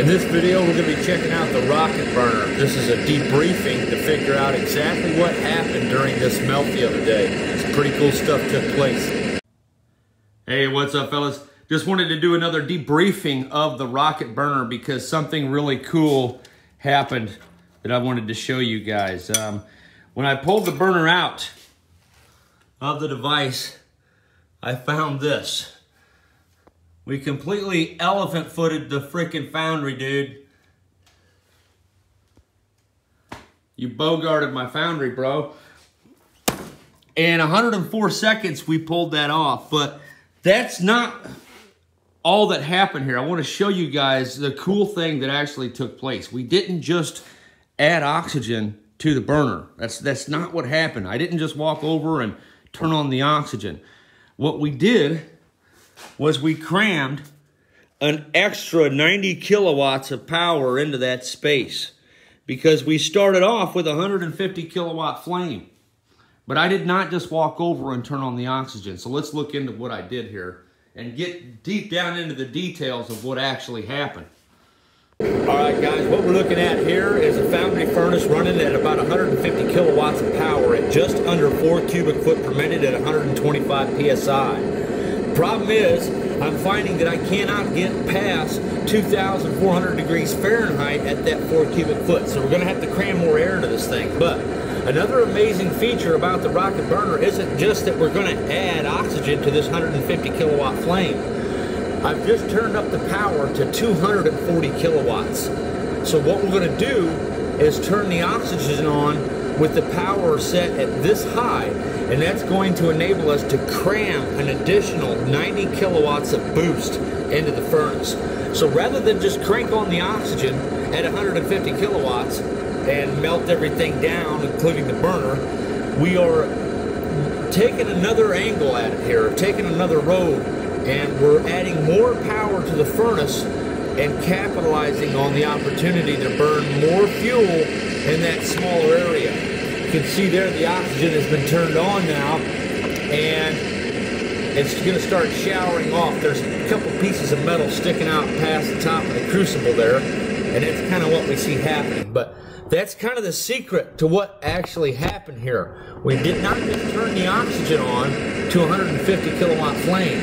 In this video, we're going to be checking out the rocket burner. This is a debriefing to figure out exactly what happened during this melt the other day. Some pretty cool stuff took place. Hey, what's up, fellas? Just wanted to do another debriefing of the rocket burner because something really cool happened that I wanted to show you guys. Um, when I pulled the burner out of the device, I found this. We completely elephant footed the freaking foundry, dude. You bogarted my foundry, bro. In 104 seconds, we pulled that off. But that's not all that happened here. I want to show you guys the cool thing that actually took place. We didn't just add oxygen to the burner. That's, that's not what happened. I didn't just walk over and turn on the oxygen. What we did was we crammed an extra 90 kilowatts of power into that space because we started off with a 150 kilowatt flame. But I did not just walk over and turn on the oxygen. So let's look into what I did here and get deep down into the details of what actually happened. All right, guys, what we're looking at here is a foundry furnace running at about 150 kilowatts of power at just under 4 cubic foot per minute at 125 psi. Problem is, I'm finding that I cannot get past 2,400 degrees Fahrenheit at that 4 cubic foot. So we're going to have to cram more air into this thing. But another amazing feature about the rocket burner isn't just that we're going to add oxygen to this 150 kilowatt flame. I've just turned up the power to 240 kilowatts. So what we're going to do is turn the oxygen on with the power set at this high and that's going to enable us to cram an additional 90 kilowatts of boost into the furnace. So rather than just crank on the oxygen at 150 kilowatts and melt everything down, including the burner, we are taking another angle at it here, taking another road, and we're adding more power to the furnace and capitalizing on the opportunity to burn more fuel in that smaller area. You can see there the oxygen has been turned on now and it's going to start showering off. There's a couple pieces of metal sticking out past the top of the crucible there and that's kind of what we see happening. But that's kind of the secret to what actually happened here. We did not just turn the oxygen on to 150 kilowatt flame.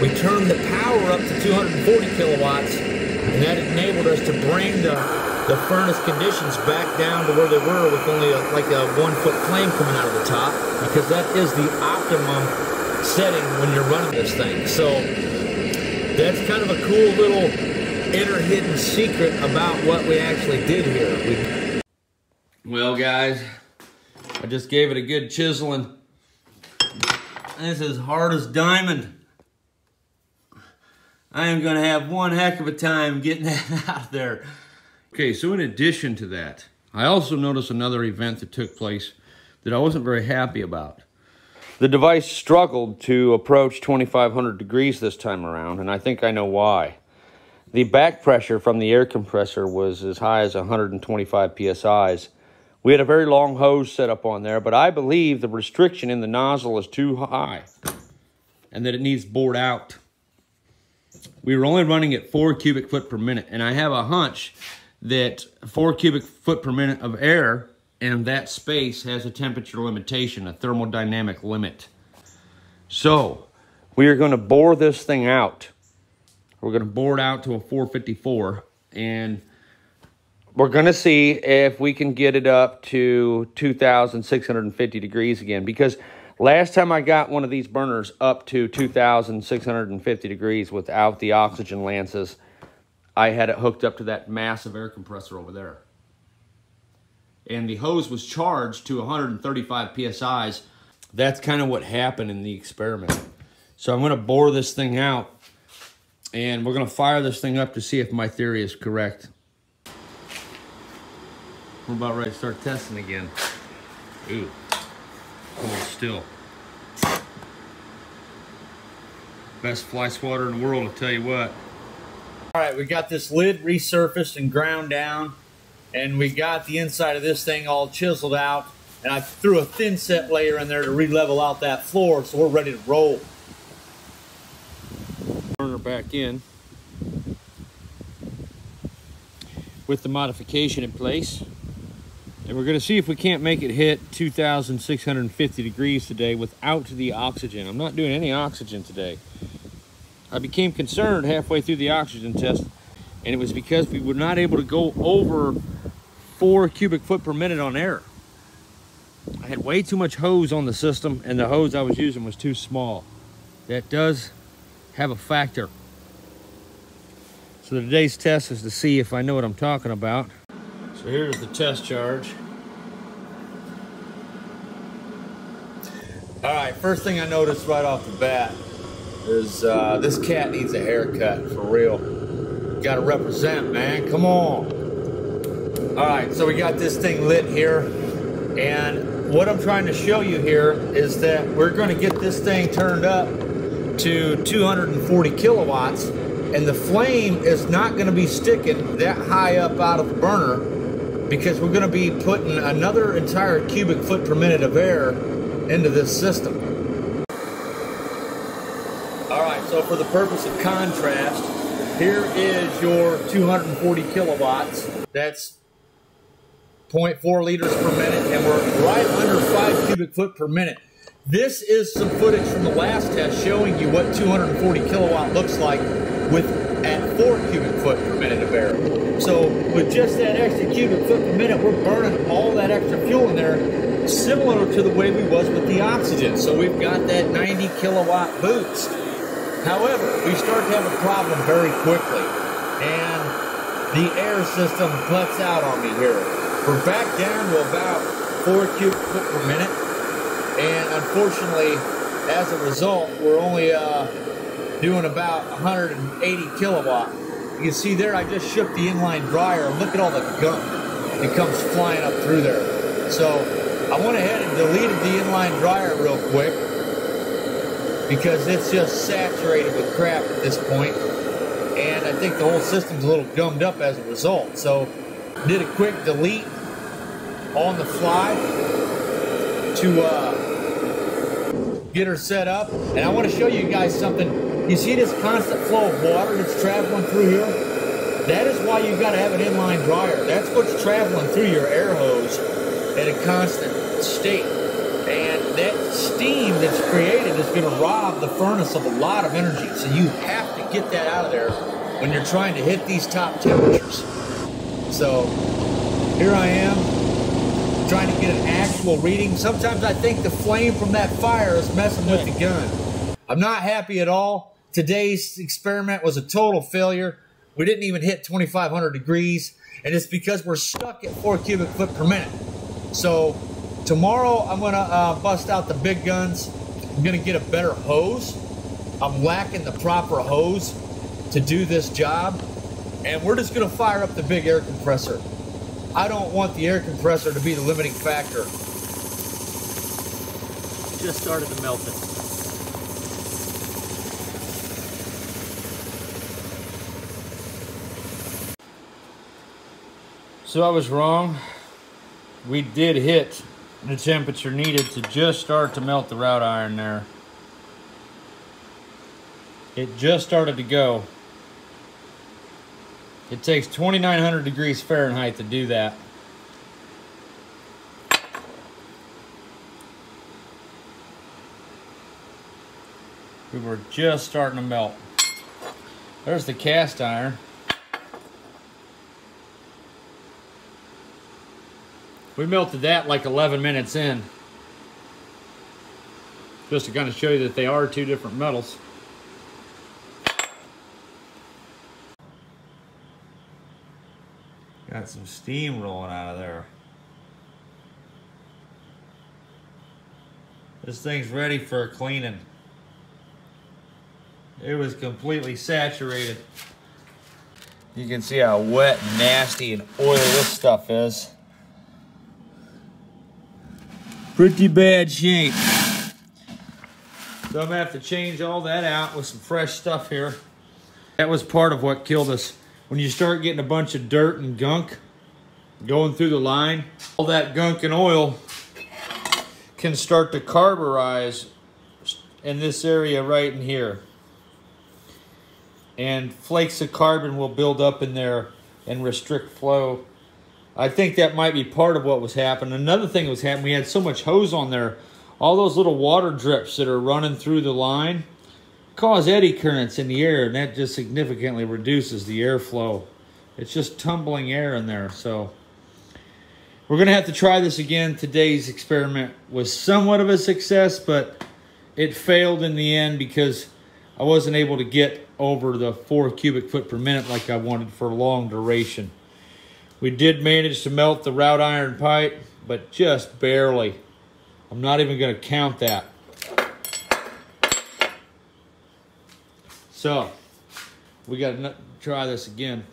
We turned the power up to 240 kilowatts and that enabled us to bring the the furnace conditions back down to where they were with only a, like a one foot flame coming out of the top because that is the optimum setting when you're running this thing. So that's kind of a cool little inner hidden secret about what we actually did here. We well guys, I just gave it a good chiseling. This is hard as diamond. I am to have one heck of a time getting that out there. Okay, so in addition to that, I also noticed another event that took place that I wasn't very happy about. The device struggled to approach 2500 degrees this time around, and I think I know why. The back pressure from the air compressor was as high as 125 psi's. We had a very long hose set up on there, but I believe the restriction in the nozzle is too high and that it needs bored out. We were only running at 4 cubic foot per minute, and I have a hunch that four cubic foot per minute of air and that space has a temperature limitation, a thermodynamic limit. So we are going to bore this thing out. We're going to bore it out to a 454 and we're going to see if we can get it up to 2,650 degrees again because last time I got one of these burners up to 2,650 degrees without the oxygen lances, I had it hooked up to that massive air compressor over there. And the hose was charged to 135 psi's. That's kind of what happened in the experiment. So I'm going to bore this thing out and we're going to fire this thing up to see if my theory is correct. We're about ready to start testing again. Ooh, hold still. Best fly swatter in the world, I'll tell you what. All right, we got this lid resurfaced and ground down, and we got the inside of this thing all chiseled out, and I threw a thin set layer in there to re-level out that floor, so we're ready to roll. Burner back in. with the modification in place. And we're gonna see if we can't make it hit 2,650 degrees today without the oxygen. I'm not doing any oxygen today. I became concerned halfway through the oxygen test and it was because we were not able to go over four cubic foot per minute on air. I had way too much hose on the system and the hose I was using was too small. That does have a factor. So today's test is to see if I know what I'm talking about. So here's the test charge. All right, first thing I noticed right off the bat is uh, this cat needs a haircut, for real. Got to represent, man, come on. All right, so we got this thing lit here, and what I'm trying to show you here is that we're gonna get this thing turned up to 240 kilowatts, and the flame is not gonna be sticking that high up out of the burner because we're gonna be putting another entire cubic foot per minute of air into this system. All right, so for the purpose of contrast, here is your 240 kilowatts. That's 0.4 liters per minute, and we're right under 5 cubic foot per minute. This is some footage from the last test showing you what 240 kilowatt looks like with at 4 cubic foot per minute of air. So with just that extra cubic foot per minute, we're burning all that extra fuel in there, similar to the way we was with the oxygen. So we've got that 90 kilowatt boost. However, we start to have a problem very quickly, and the air system butts out on me here. We're back down to about four cubic foot per minute, and unfortunately, as a result, we're only uh, doing about 180 kilowatt. You can see there, I just shook the inline dryer, look at all the gunk that comes flying up through there. So I went ahead and deleted the inline dryer real quick because it's just saturated with crap at this point, and I think the whole system's a little gummed up as a result. So did a quick delete on the fly to uh, get her set up. And I want to show you guys something. You see this constant flow of water that's traveling through here? That is why you've got to have an inline dryer. That's what's traveling through your air hose at a constant state. That steam that's created is going to rob the furnace of a lot of energy. So you have to get that out of there when you're trying to hit these top temperatures. So here I am trying to get an actual reading. Sometimes I think the flame from that fire is messing with the gun. I'm not happy at all. Today's experiment was a total failure. We didn't even hit 2,500 degrees, and it's because we're stuck at four cubic foot per minute. So tomorrow I'm gonna uh, bust out the big guns. I'm gonna get a better hose. I'm lacking the proper hose to do this job, and we're just gonna fire up the big air compressor. I don't want the air compressor to be the limiting factor. Just started to melt it. So I was wrong. We did hit the temperature needed to just start to melt the wrought iron there. It just started to go. It takes 2,900 degrees Fahrenheit to do that. We were just starting to melt. There's the cast iron. We melted that like 11 minutes in. Just to kind of show you that they are two different metals. Got some steam rolling out of there. This thing's ready for a cleaning. It was completely saturated. You can see how wet, nasty, and oily this stuff is. Pretty bad shape. So I'm gonna have to change all that out with some fresh stuff here. That was part of what killed us. When you start getting a bunch of dirt and gunk going through the line, all that gunk and oil can start to carburize in this area right in here. And flakes of carbon will build up in there and restrict flow. I think that might be part of what was happening. Another thing that was happening, we had so much hose on there, all those little water drips that are running through the line cause eddy currents in the air, and that just significantly reduces the airflow. It's just tumbling air in there, so we're going to have to try this again. Today's experiment was somewhat of a success, but it failed in the end because I wasn't able to get over the four cubic foot per minute like I wanted for a long duration. We did manage to melt the wrought iron pipe, but just barely. I'm not even going to count that. So, we got to try this again.